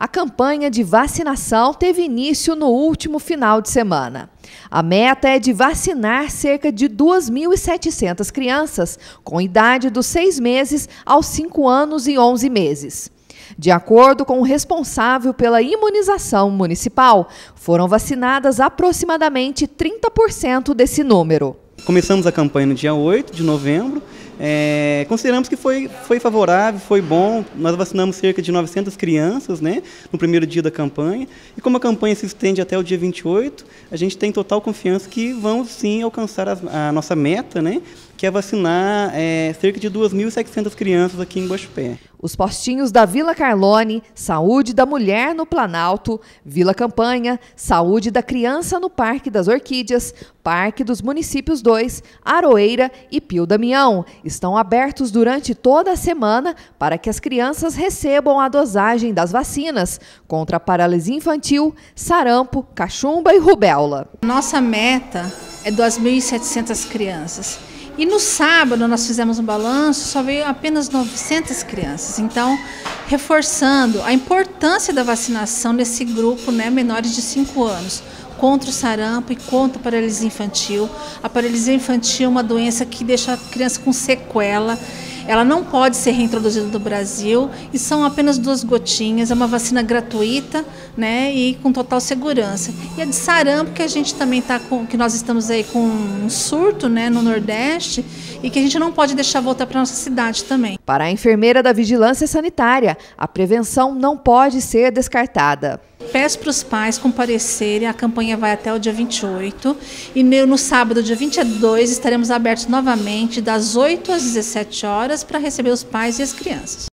A campanha de vacinação teve início no último final de semana. A meta é de vacinar cerca de 2.700 crianças com idade dos 6 meses aos 5 anos e 11 meses. De acordo com o responsável pela imunização municipal, foram vacinadas aproximadamente 30% desse número. Começamos a campanha no dia 8 de novembro é, consideramos que foi, foi favorável, foi bom. Nós vacinamos cerca de 900 crianças né, no primeiro dia da campanha. E como a campanha se estende até o dia 28, a gente tem total confiança que vamos sim alcançar a, a nossa meta, né, que é vacinar é, cerca de 2.700 crianças aqui em Guaxupé. Os postinhos da Vila Carlone, Saúde da Mulher no Planalto, Vila Campanha, Saúde da Criança no Parque das Orquídeas, Parque dos Municípios 2, Aroeira e Pio Damião estão abertos durante toda a semana para que as crianças recebam a dosagem das vacinas contra a paralisia infantil, sarampo, cachumba e rubéola. Nossa meta é 2.700 crianças. E no sábado nós fizemos um balanço, só veio apenas 900 crianças. Então, reforçando a importância da vacinação nesse grupo, né, menores de 5 anos, contra o sarampo e contra a paralisia infantil. A paralisia infantil é uma doença que deixa a criança com sequela ela não pode ser reintroduzida no Brasil e são apenas duas gotinhas. É uma vacina gratuita, né, e com total segurança. E a de sarampo que a gente também está com, que nós estamos aí com um surto, né, no Nordeste e que a gente não pode deixar voltar para nossa cidade também. Para a enfermeira da vigilância sanitária, a prevenção não pode ser descartada. Peço para os pais comparecerem, a campanha vai até o dia 28 e no sábado, dia 22, estaremos abertos novamente das 8 às 17 horas para receber os pais e as crianças.